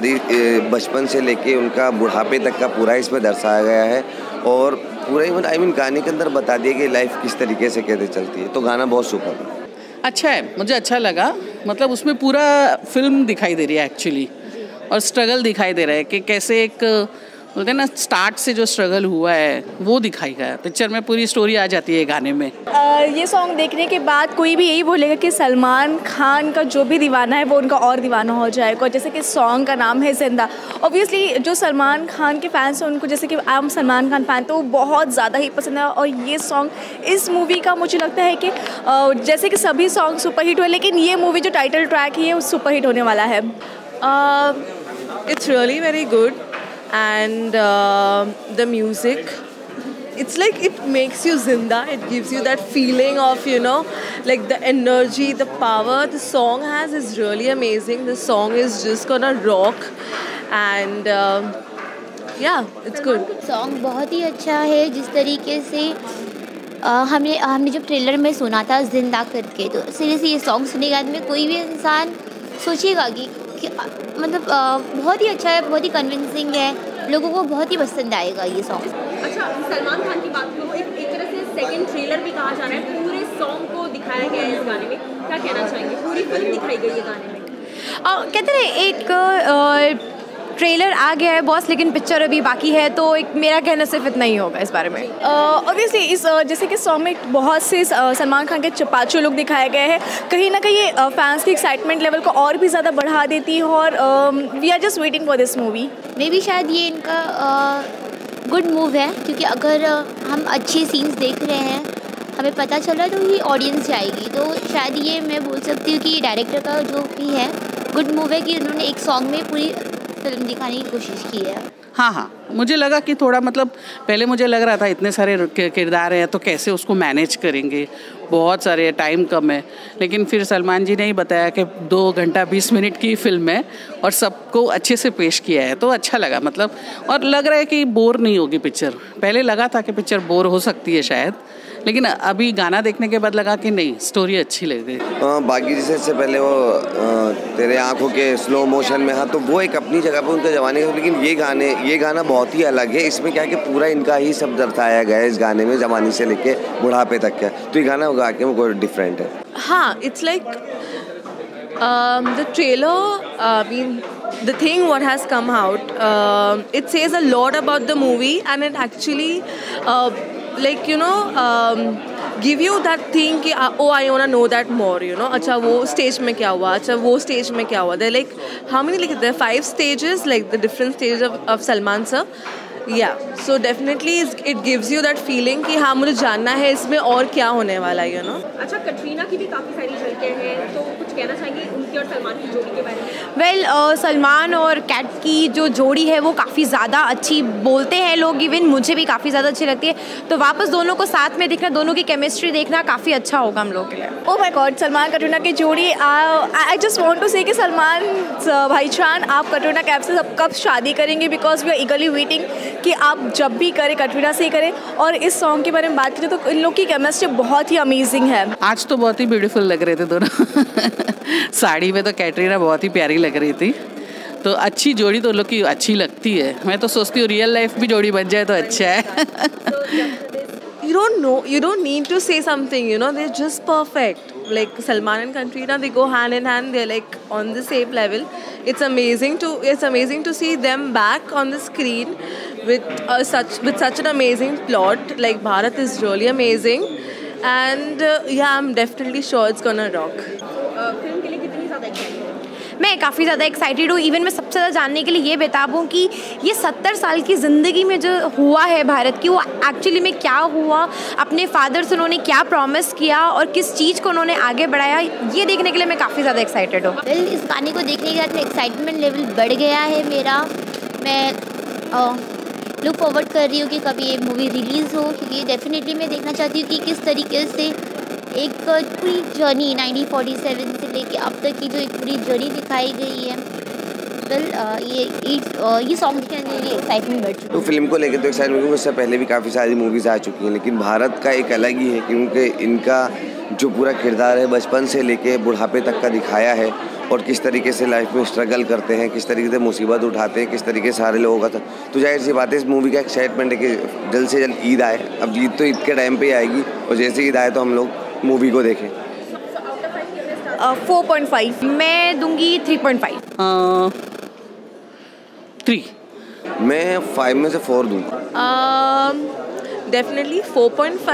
बचपन से लेके उनका बुढ़ापे तक का पूरा इसमें दर्शाया गया है और पूरा इवन आई मीन गाने के अंदर बता दिया कि लाइफ किस तरीके से कैसे चलती है। तो गाना बहुत सुपर है। अच्छा है, मुझे अच्छा लगा। मतलब उसमें पूरा फ़िल्म दिखाई दे रही है एक्चुअली और स्ट्रगल दिखाई दे रहा है कि कैसे एक बोलते ना स्टार्ट से जो स्ट्रगल हुआ है वो दिखाई गया। पिक्चर में पूरी स्टोरी आ जाती है गाने में। आ, ये सॉन्ग देखने के बाद कोई भी यही बोलेगा कि सलमान खान का जो भी दीवाना है वो उनका और दीवाना हो जाएगा। जैसे कि सॉन्ग का नाम है ज़िंदा। ऑब्वियसली जो सलमान खान के फैंस हैं उनको जैसे कि I am Salman Khan fan तो वो बहुत ज़्यादा ही पसंद है। और ये सॉन्ग इस मूवी का मुझे लगता है कि जैसे कि सभी सॉन्ग सुपरहिट हुए लेकिन ये मूवी जो टाइटल ट्रैक है वो सुपरहिट होने वाला है। It's really very good and uh, the music it's like it makes you zinda it gives you that feeling of you know like the energy the power the song has is really amazing the song is just gonna rock and uh, yeah it's good song बहुत ही अच्छा है जिस तरीके से हमने हमने जब trailer में सुना था जिंदा करके तो सीरियसली ये सॉन्ग सुने के बाद में कोई भी इंसान सोचेगा कि कि मतलब बहुत ही अच्छा है बहुत ही कन्विंसिंग है। लोगों को बहुत ही पसंद आएगा ये सॉन्ग अच्छा सलमान खान की बात करो एक, एक तरह से सेकंड ट्रेलर भी कहा जा रहा है। पूरे सॉन्ग को दिखाया गया है इस गाने में। क्या कहना चाहेंगे? पूरी फ़िल्म दिखाई गई है गाने में। कहते हैं एक ट्रेलर आ गया है बॉस लेकिन पिक्चर अभी बाकी है तो एक मेरा कहना सिर्फ़ इतना ही होगा इस बारे में। ऑब्वियसली uh, इस uh, जैसे कि सॉन्ग में बहुत से uh, सलमान खान के चपाचू लुक दिखाए गए हैं। कहीं ना कहीं फैंस की एक्साइटमेंट लेवल को और भी ज़्यादा बढ़ा देती है और we are just waiting for this movie मे भी शायद ये इनका गुड मूव है क्योंकि अगर हम अच्छे सीन्स देख रहे हैं हमें पता चल रहा है तो ही ऑडियंस जाएगी। तो शायद ये मैं बोल सकती हूँ कि डायरेक्टर का जो भी है गुड मूव है कि उन्होंने एक सॉन्ग में पूरी फ़िल्म दिखाने की कोशिश की है। हाँ हाँ। मुझे लगा कि थोड़ा मतलब पहले मुझे लग रहा था इतने सारे किरदार हैं तो कैसे उसको मैनेज करेंगे? बहुत सारे टाइम कम है। लेकिन फिर सलमान जी ने ही बताया कि दो घंटा बीस मिनट की फ़िल्म है और सबको अच्छे से पेश किया है तो अच्छा लगा मतलब। और लग रहा है कि बोर नहीं होगी पिक्चर पहले लगा था कि पिक्चर बोर हो सकती है शायद लेकिन अभी गाना देखने के बाद लगा कि नहीं स्टोरी अच्छी लग गई बाकी जैसे से पहले वो आ, तेरे आँखों के स्लो मोशन में हाँ तो वो एक अपनी जगह पे उनके ज़माने का लेकिन ये गाने ये गाना बहुत ही अलग है। इसमें क्या है कि पूरा इनका ही सब दर्शाया गया है इस गाने में ज़माने से लेके बुढ़ापे तक का। तो ये गाना लोग आके वो डिफरेंट है। हाँ it's like the trailer mean the thing what has come out it says a lot about the movie and it actually like you know give you that thing कि ओ I wanna know that more you know अच्छा वो stage में क्या हुआ अच्छा वो stage में क्या हुआ। दे लाइक हाउ मेनी लिखते हैं five stages like the different stage of Salman sir या so definitely it gives you that feeling कि हाँ मुझे जानना है इसमें और क्या होने वाला है यू नो अच्छा कटरीना की भी काफ़ी सारी झलकें हैं तो कहना चाहेंगे उनकी और सलमान की जोड़ी के बारे में? वेल well, uh, सलमान और कैट की जो जोड़ी है वो काफ़ी ज़्यादा अच्छी बोलते हैं लोग इवन मुझे भी काफ़ी ज़्यादा अच्छी लगती है। तो वापस दोनों को साथ में देखना दोनों की केमिस्ट्री देखना काफ़ी अच्छा होगा हम लोग के लिए। Oh my God Salman Katrina की जोड़ी आई जस्ट वॉन्ट टू से कि सलमान भाईचान आप कटरीना कैब से सब कब शादी करेंगे? Because we are eagerly waiting कि आप जब भी करें कटरीना से ही करें। और इस सॉन्ग के बारे में बात करें तो इन लोग की केमिस्ट्री बहुत ही अमेजिंग है। आज तो बहुत ही ब्यूटीफुल लग रहे थे दोनों। साड़ी में तो कैटरीना बहुत ही प्यारी लग रही थी तो अच्छी जोड़ी तो लोग की अच्छी लगती है मैं तो सोचती हूँ रियल लाइफ भी जोड़ी बन जाए तो अच्छा है you don't know you don't need to say something you know they're just perfect like salman and katrina they go hand in hand they're like on the same level it's amazing to it's amazing to see them back on the screen with uh, such with such an amazing plot like bharat is really amazing and uh, yeah i'm definitely sure it's gonna rock मैं काफ़ी ज़्यादा excited हूँ। Even मैं सबसे ज़्यादा जानने के लिए ये बेताब हूँ कि ये सत्तर साल की ज़िंदगी में जो हुआ है भारत की, वो एक्चुअली में क्या हुआ, अपने फादर से उन्होंने क्या प्रॉमिस किया और किस चीज़ को उन्होंने आगे बढ़ाया, ये देखने के लिए मैं काफ़ी ज़्यादा एक्साइटेड हूँ। इस गाने को देखने के बाद एक्साइटमेंट लेवल बढ़ गया है मेरा। मैं लुक फॉरवर्ड कर रही हूँ कि कभी ये मूवी रिलीज़ हो, क्योंकि डेफिनेटली मैं देखना चाहती हूँ कि किस तरीके से एक पूरी जर्नी 1947 से लेके अब तक की जो एक पूरी जर्नी दिखाई गई है। वेल uh, ये ये uh, सॉन्ग के अंदर ये एक्साइटमेंट बढ़ चुकी तो है। तो फ़िल्म को लेकर तो एक्साइटमेंट उससे पहले भी काफ़ी सारी मूवीज़ आ चुकी हैं लेकिन भारत का एक अलग ही है क्योंकि इनका जो पूरा किरदार है बचपन से लेके बुढ़ापे तक का दिखाया है और किस तरीके से लाइफ में स्ट्रगल करते हैं किस तरीके से मुसीबत उठाते हैं किस तरीके से सारे लोगों का था। तो ज़ाहिर सी बात है इस मूवी का एक्साइटमेंट है कि जल्द से जल्द ईद आए। अब ईद तो ईद के टाइम पे ही आएगी और जैसे ईद आए तो हम लोग मूवी को देखें। फोर पॉइंट फाइव मैं दूँगी थ्री पॉइंट फाइव थ्री मैं फाइव में से फोर दूँगा। Definitely four point five